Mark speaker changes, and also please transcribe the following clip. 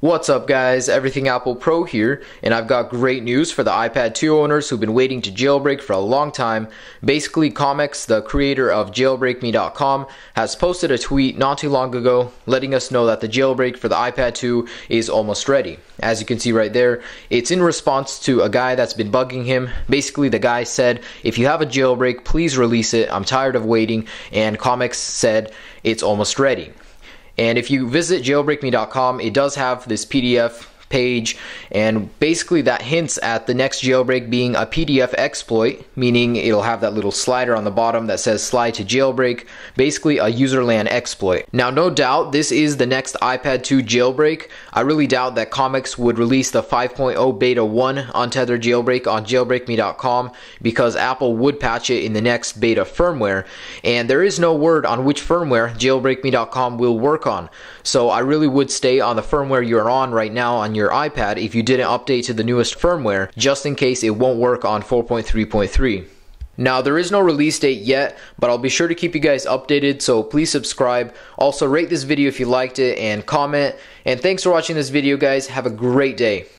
Speaker 1: What's up guys, Everything Apple Pro here, and I've got great news for the iPad 2 owners who've been waiting to jailbreak for a long time. Basically, Comex, the creator of jailbreakme.com, has posted a tweet not too long ago letting us know that the jailbreak for the iPad 2 is almost ready. As you can see right there, it's in response to a guy that's been bugging him. Basically, the guy said, if you have a jailbreak, please release it, I'm tired of waiting, and Comex said, it's almost ready. And if you visit jailbreakme.com, it does have this PDF page and basically that hints at the next jailbreak being a PDF exploit meaning it'll have that little slider on the bottom that says slide to jailbreak basically a userland exploit. Now no doubt this is the next iPad 2 jailbreak. I really doubt that Comex would release the 5.0 beta 1 untethered jailbreak on jailbreakme.com because Apple would patch it in the next beta firmware and there is no word on which firmware jailbreakme.com will work on. So I really would stay on the firmware you're on right now on your your iPad if you didn't update to the newest firmware, just in case it won't work on 4.3.3. Now, there is no release date yet, but I'll be sure to keep you guys updated, so please subscribe. Also, rate this video if you liked it and comment. And thanks for watching this video, guys. Have a great day.